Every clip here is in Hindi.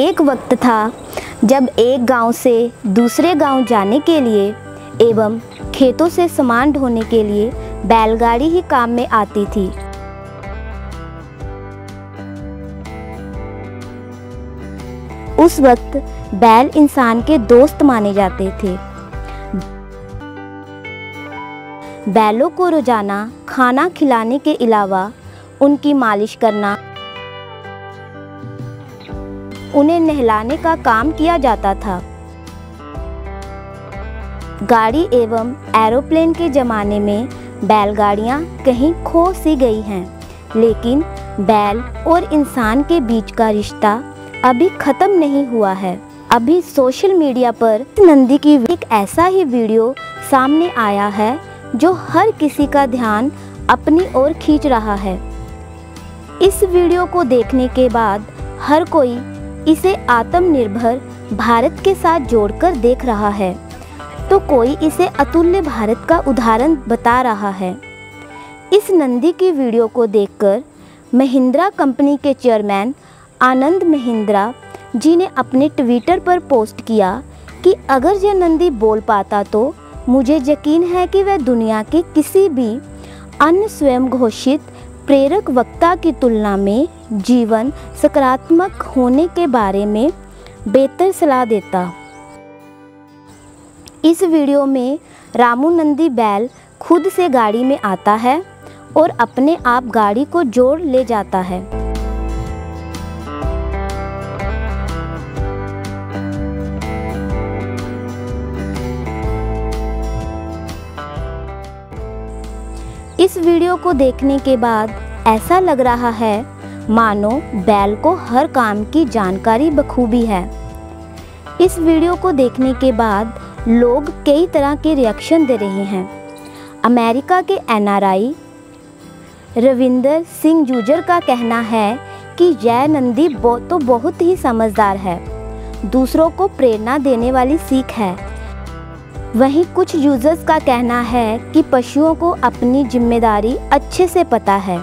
एक वक्त था जब एक गाँव से दूसरे गाँव जाने के लिए एवं खेतों से सामान ढोने के लिए बैलगाड़ी ही काम में आती थी। उस वक्त बैल इंसान के दोस्त माने जाते थे। बैलों को रोज़ाना खाना खिलाने के अलावा उनकी मालिश करना उन्हें नहलाने का काम किया जाता था। गाड़ी एवं एरोप्लेन के ज़माने में बैलगाड़ियाँ कहीं खो सी गई हैं, लेकिन बैल और इंसान के बीच का रिश्ता अभी ख़त्म नहीं हुआ है। अभी सोशल मीडिया पर नंदी की एक ऐसा ही वीडियो सामने आया है, जो हर किसी का ध्यान अपनी ओर खींच रहा है। इस वीडियो को देखने के बाद हर कोई इसे आत्मनिर्भर भारत के साथ जोड़कर देख रहा है। तो कोई इसे अतुल्य भारत का उदाहरण बता रहा है। इस नंदी की वीडियो को देखकर महिंद्रा कंपनी के चेयरमैन आनंद महिंद्रा जी ने अपने ट्विटर पर पोस्ट किया कि अगर यह नंदी बोल पाता तो मुझे यकीन है कि वह दुनिया के किसी भी अन्य स्वयं घोषित प्रेरक वक्ता की तुलना में जीवन सकारात्मक होने के बारे में बेहतर सलाह देता। इस वीडियो में रामू नंदी बैल खुद से गाड़ी में आता है और अपने आप गाड़ी को जोड़ ले जाता है। इस वीडियो को देखने के बाद ऐसा लग रहा है, मानो बैल को हर काम की जानकारी बखूबी है। इस वीडियो को देखने के बाद लोग कई तरह के रिएक्शन दे रहे हैं। अमेरिका के एनआरआई रविंदर सिंह जूजर का कहना है कि जय नंदी तो बहुत ही समझदार है। दूसरों को प्रेरणा देने वाली सीख है। वहीं कुछ यूज़र्स का कहना है कि पशुओं को अपनी ज़िम्मेदारी अच्छे से पता है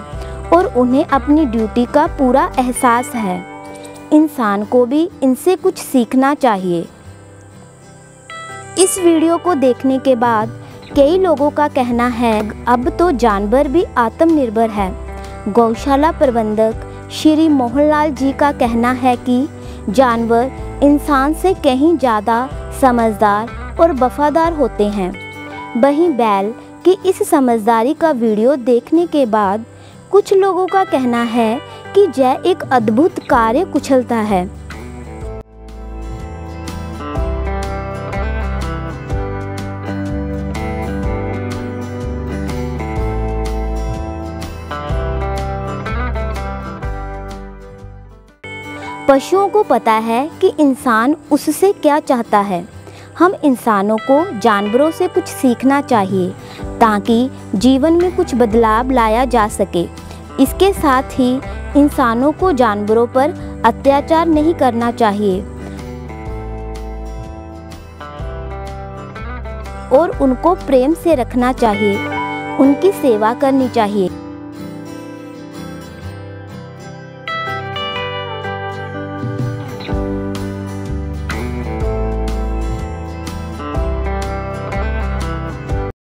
और उन्हें अपनी ड्यूटी का पूरा एहसास है। इंसान को भी इनसे कुछ सीखना चाहिए। इस वीडियो को देखने के बाद कई लोगों का कहना है, अब तो जानवर भी आत्मनिर्भर है। गौशाला प्रबंधक श्री मोहनलाल जी का कहना है कि जानवर इंसान से कहीं ज़्यादा समझदार और वफादार होते हैं। वहीं बैल की इस समझदारी का वीडियो देखने के बाद कुछ लोगों का कहना है कि जय एक अद्भुत कार्य कुशलता है। पशुओं को पता है कि इंसान उससे क्या चाहता है। हम इंसानों को जानवरों से कुछ सीखना चाहिए, ताकि जीवन में कुछ बदलाव लाया जा सके। इसके साथ ही इंसानों को जानवरों पर अत्याचार नहीं करना चाहिए। और उनको प्रेम से रखना चाहिए। उनकी सेवा करनी चाहिए।